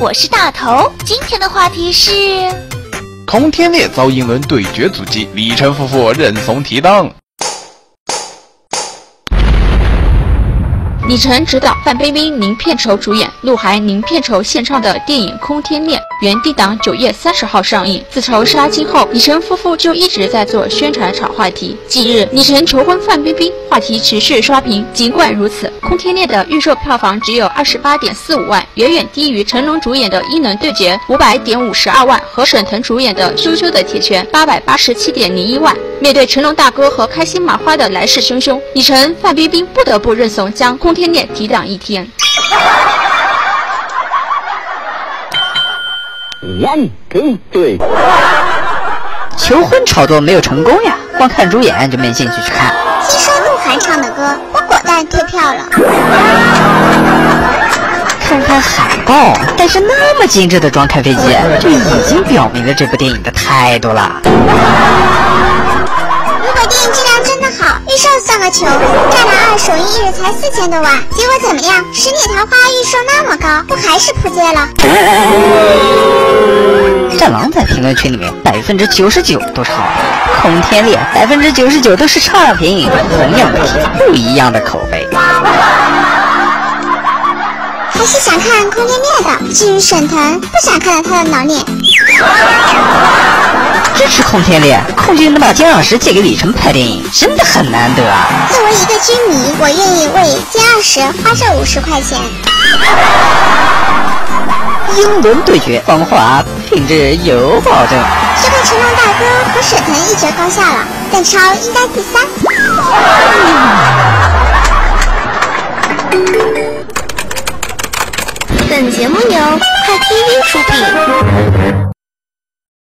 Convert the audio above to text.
我是大头。今天的话题是：空天猎遭英伦对决阻击，李晨夫妇认怂提档。李晨执导，范冰冰、宁片酬主演，鹿晗、宁片酬献唱的电影《空天猎》原定档九月三十号上映。自从杀青后，李晨夫妇就一直在做宣传炒话题。近日，李晨求婚范冰冰，话题持续刷屏。尽管如此，《空天猎》的预售票房只有二十八点四五万，远远低于成龙主演的《英伦对决》五百点五十二万和沈腾主演的《羞羞的铁拳》八百八十七点零一万。面对成龙大哥和开心麻花的来势汹汹，李晨、范冰冰不得不认怂，将《空天猎》提档一天。One two three。求婚炒作没有成功呀，光看主演就没兴趣去看。听说鹿晗唱的歌，我果断退票了。看看海报，但是那么精致的装开飞机，就已经表明了这部电影的态度了。算个球，战狼二首映一日才四千多万，结果怎么样？十里桃花预售那么高，不还是扑街了？战 狼在评论区里面百分之九十九都是好评，空天猎百分之九十九都是差评，同样的题，不一样的口碑。还是想看空天猎的，至于沈腾，不想看到他的脑脸。支持空天烈，空军能把歼二十借给李晨拍电影，真的很难得啊！作为一个军迷，我愿意为歼二十花这五十块钱。英伦对决，防滑品质有保证。就看成龙大哥和沈腾一决高下了，邓超应该第三。本节目由快 TV 出品。